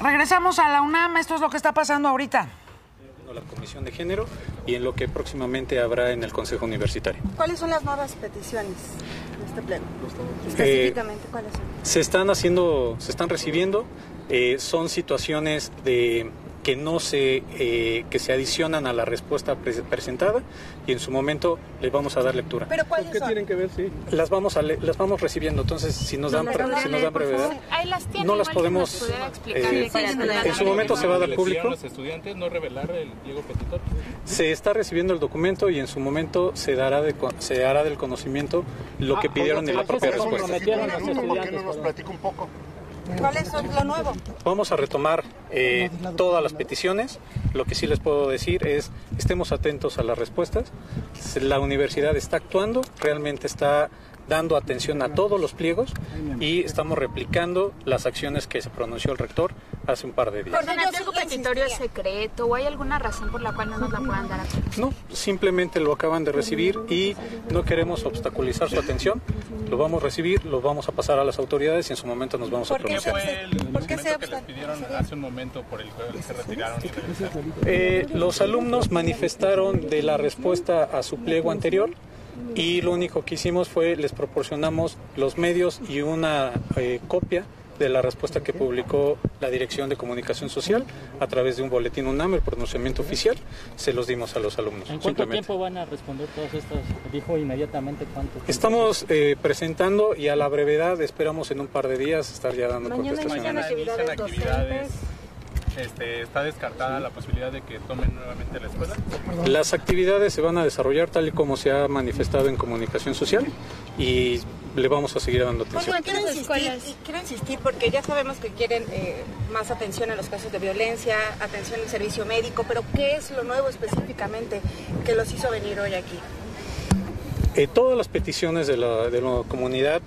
Regresamos a la UNAM, esto es lo que está pasando ahorita. La Comisión de Género y en lo que próximamente habrá en el Consejo Universitario. ¿Cuáles son las nuevas peticiones de este pleno? Específicamente, ¿cuáles son? Se están haciendo, se están recibiendo, eh, son situaciones de que no se eh, que se adicionan a la respuesta pre- presentada y en su momento les vamos a dar lectura. ¿Pero cuáles ¿Qué son? tienen que ver? Sí. Las vamos a las vamos recibiendo, entonces si nos dan ¿Me pre- podría si nos dan por brevedad? Ahí las tiene, no las podemos eh, qué en su momento se va a dar público. los estudiantes no revelar el pliego petitorio. Se está recibiendo el documento y en su momento se dará de, se hará del conocimiento lo que pidieron en la propia respuesta. a los estudiantes. nos platica un poco? ¿Cuáles son lo nuevo? Vamos a retomar eh, todas las peticiones. Lo que sí les puedo decir es estemos atentos a las respuestas. La universidad está actuando, realmente está dando atención a todos los pliegos y estamos replicando las acciones que se pronunció el rector hace un par de días. Porque ¿El yo pliego sí petitorio secreto o hay alguna razón por la cual no nos la puedan dar a conocer? No, simplemente lo acaban de recibir y no queremos obstaculizar su atención. Lo vamos a recibir, lo vamos a pasar a las autoridades y en su momento nos vamos a ¿Por qué ¿Qué pronunciar. fue el ¿Por qué se que les pidieron hace un momento por el cual se retiraron? Eh, los alumnos manifestaron de la respuesta a su pliego anterior y lo único que hicimos fue les proporcionamos los medios y una eh, copia de la respuesta que publicó la Dirección de Comunicación Social a través de un boletín UNAM, el pronunciamiento oficial, se los dimos a los alumnos. ¿En cuánto tiempo van a responder todas estas? Dijo inmediatamente cuánto. tiempo. Estamos eh, presentando y a la brevedad esperamos en un par de días estar ya dando Mañana contestación. Mañana actividades inician actividades. docentes. Este, ¿Está descartada la posibilidad de que tomen nuevamente la escuela? Las actividades se van a desarrollar tal y como se ha manifestado en comunicación social y le vamos a seguir dando atención. Quiero insistir, y quiero insistir porque ya sabemos que quieren eh, más atención en los casos de violencia, atención al servicio médico, pero ¿qué es lo nuevo específicamente que los hizo venir hoy aquí? Eh, todas las peticiones de la, de la comunidad,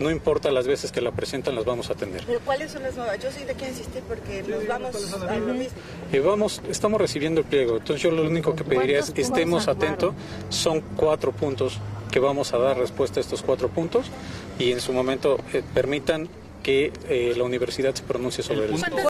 no importa las veces que la presentan, las vamos a atender. ¿Pero cuáles son las nuevas? Yo sí le quiero insistir porque nos vamos a lo mismo. Eh, vamos, estamos recibiendo el pliego, entonces yo lo único que pediría es estemos atentos. Son cuatro puntos que vamos a dar respuesta a estos cuatro puntos y en su momento eh, permitan que eh, la universidad se pronuncie sobre eso.